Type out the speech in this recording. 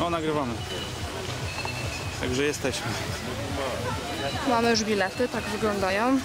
No, nagrywamy. Także jesteśmy. Mamy już bilety, tak wyglądają.